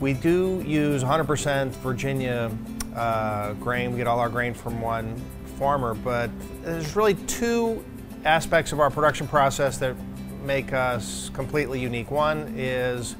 We do use 100% Virginia uh, grain. We get all our grain from one farmer, but there's really two aspects of our production process that make us completely unique. One is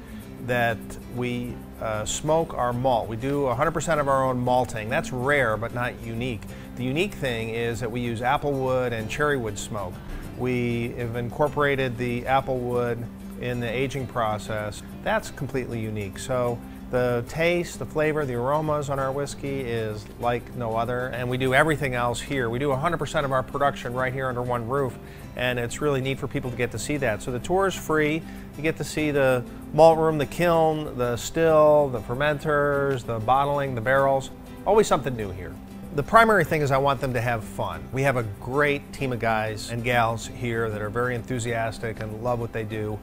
that we uh, smoke our malt. We do 100% of our own malting. That's rare but not unique. The unique thing is that we use applewood and cherrywood smoke. We have incorporated the applewood in the aging process. That's completely unique. So the taste, the flavor, the aromas on our whiskey is like no other, and we do everything else here. We do 100% of our production right here under one roof, and it's really neat for people to get to see that. So the tour is free. You get to see the malt room, the kiln, the still, the fermenters, the bottling, the barrels. Always something new here. The primary thing is I want them to have fun. We have a great team of guys and gals here that are very enthusiastic and love what they do.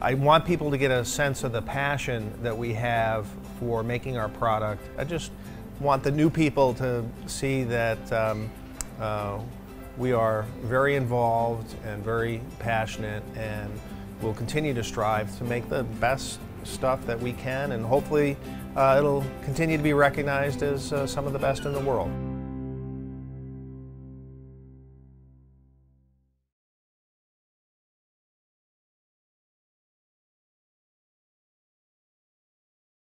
I want people to get a sense of the passion that we have for making our product. I just want the new people to see that um, uh, we are very involved and very passionate and we'll continue to strive to make the best stuff that we can and hopefully uh, it'll continue to be recognized as uh, some of the best in the world.